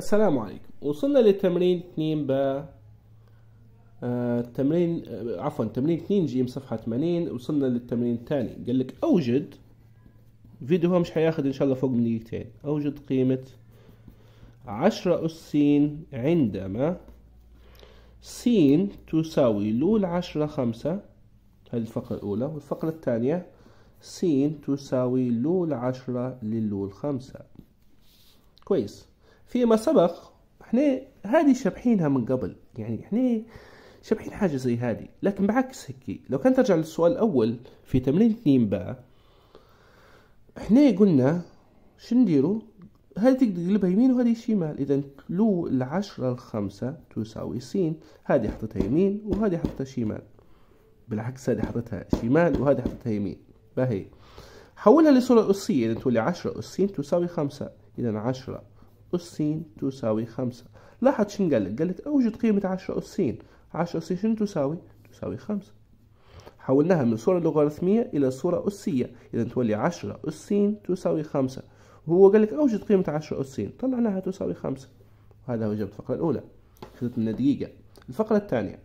السلام عليكم. وصلنا لتمرين 2 ب آه تمرين آه عفوا تمرين 2 جيم صفحة 80 وصلنا للتمرين الثاني. قال لك أوجد فيديو مش حياخد إن شاء الله فوق من دقيقتين. أوجد قيمة عشرة أس س عندما س تساوي لول عشرة خمسة هذه الفقرة الأولى. والفقرة الثانية س تساوي لول عشرة للول خمسة. كويس. فيما سبق إحنا هذه شبحينها من قبل. يعني إحنا شبحين حاجة زي هذه. لكن بعكس هيك لو كان ترجع للسؤال الأول في تمرين اثنين باء إحنا قلنا شو نديرو؟ هذه تقدر تقلبها يمين وهذه شمال. إذا لو العشرة الخمسة تساوي س هذه حطيتها يمين وهذه حطيتها شمال. بالعكس هذه حطيتها شمال وهذه حطيتها يمين. باهي. حولها لصورة أسية إذا تولي عشرة أس تساوي خمسة. إذا عشرة أس تساوي خمسة. لاحظ شنو قال لك قال لك أوجد قيمة عشرة أس عشرة أس شنو تساوي؟ تساوي خمسة. حولناها من صورة لوغاريتمية إلى صورة أسية. إذا تولي عشرة أس تساوي خمسة. وهو قال لك أوجد قيمة عشرة أس طلعناها تساوي خمسة. وهذا هو جواب الفقرة الأولى. خذت لنا دقيقة. الفقرة الثانية.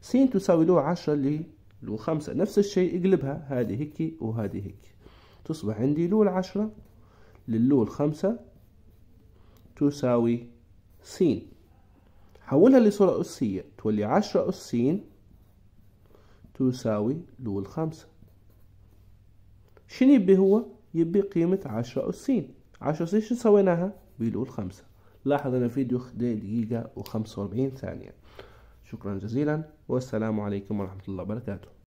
س تساوي له عشرة لو خمسة. نفس الشيء اقلبها. هذه هيك وهذه هيك. تصبح عندي لو العشرة للو الخمسة تساوي س حولها لصورة أسية تولي عشرة أس س تساوي لو الخمسة شنو يبي هو؟ يبي قيمة عشرة أس س عشرة أس شو سويناها؟ بلو الخمسة لاحظ أن الفيديو خد دقيقة وخمسة وأربعين ثانية. شكرا جزيلا. والسلام عليكم ورحمة الله وبركاته.